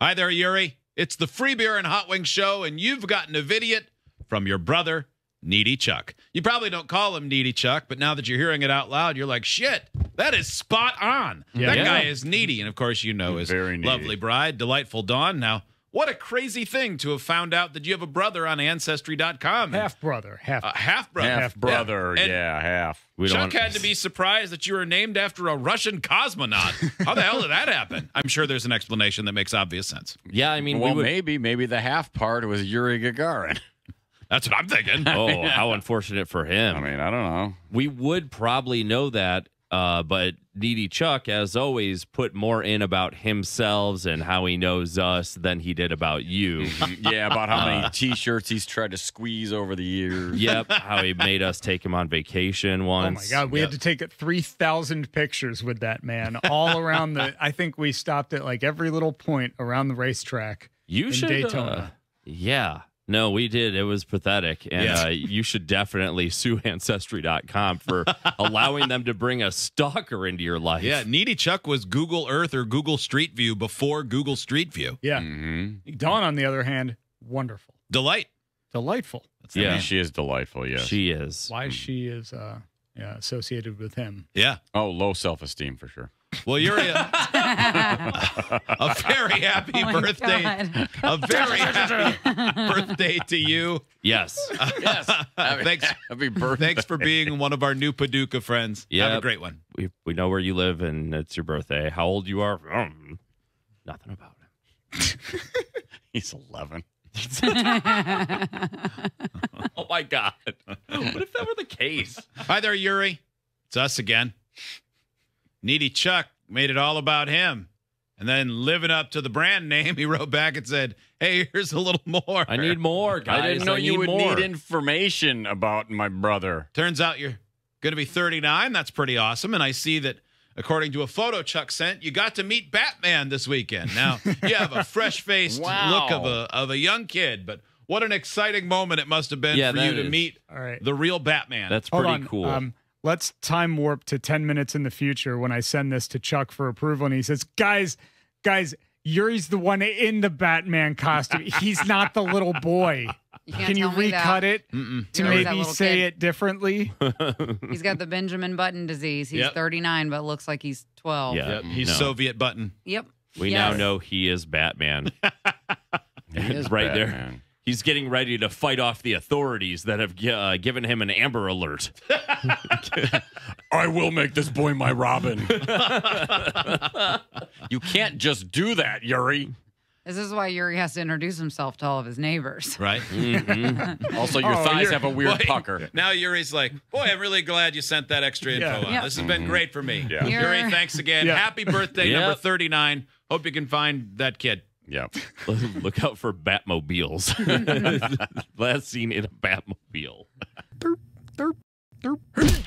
Hi there, Yuri. It's the Free Beer and Hot Wings Show, and you've gotten a vidiot from your brother, Needy Chuck. You probably don't call him Needy Chuck, but now that you're hearing it out loud, you're like, shit, that is spot on. That Yeah. guy is needy. And of course, you know his Very lovely bride, Delightful Dawn. Now, what a crazy thing to have found out that you have a brother on Ancestry.com. Half brother, half. Uh, half brother. half brother, And yeah, half. We Chuck don't had to be surprised that you were named after a Russian cosmonaut. How the hell did that happen? I'm sure there's an explanation that makes obvious sense. Yeah, I mean, Well, we would. maybe, maybe the half part was Yuri Gagarin. That's what I'm thinking. Oh, how unfortunate for him. I mean, I don't know. we would probably know that, uh, but Needy Chuck, as always, put more in about himself and how he knows us than he did about you. yeah, about how many T-shirts he's tried to squeeze over the years. yep, how he made us take him on vacation once. Oh my God, we Yep. had to take three thousand pictures with that man all around the. I think we stopped at like every little point around the racetrack. You in should. Daytona. uh, yeah. No, we did. It was pathetic. And Yeah. uh, you should definitely sue Ancestry.com for allowing them to bring a stalker into your life. Yeah, Needy Chuck was Google Earth or Google Street View before Google Street View. Yeah, Mm-hmm. Dawn on the other hand, wonderful, Delight. delightful. Yeah. she is delightful. Yes. She is. Why she is uh, yeah, associated with him. Yeah. oh, low self-esteem for sure. Well, you're a, a very happy Oh birthday. God. A very happy birthday to you. Yes. Yes. Thanks. Happy birthday. Thanks for being one of our new Paducah friends. Have a great one. we, we know where you live and it's your birthday. How old you are? Um, nothing about it. He's 11. Oh my God. what if that were the case? Hi there, Yuri. It's us again. Needy Chuck made it all about him. And then living up to the brand name, he wrote back and said, Hey, here's a little more. I need more, guys. I didn't know you would more. need information about my brother. Turns out you're going to be 39. That's pretty awesome. And I see that, according to a photo Chuck sent, you got to meet Batman this weekend. Now, you have a fresh faced Wow. look of a, of a young kid, but what an exciting moment it must have been Yeah, for you that to is. meet All right, the real Batman. That's hold pretty on. cool. Um, let's time warp to ten minutes in the future when I send this to Chuck for approval, and he says, "Guys, guys." Yuri's the one in the Batman costume. He's not the little boy. You can't you recut that. it Mm-mm. to Yuri's maybe say kid. it differently? He's got the Benjamin Button disease. He's Yep. 39, but looks like he's 12. Yeah. Yep, he's No. Soviet button. Yep. we Yes. now know he is Batman. He is right there. Batman. He's getting ready to fight off the authorities that have uh, given him an Amber Alert. I will make this boy my Robin. you can't just do that, Yuri. This is why Yuri has to introduce himself to all of his neighbors. Right? Also, your Oh, thighs you're- have a weird Boy, pucker. Now Yuri's like, boy, I'm really glad you sent that extra info Yeah. on. Yeah. This has been great for me. Yeah. Yuri, thanks again. Yeah. Happy birthday, Yep. number 39. Hope you can find that kid. Yep. Look out for Batmobiles. Last seen in a Batmobile. Derp, derp, derp.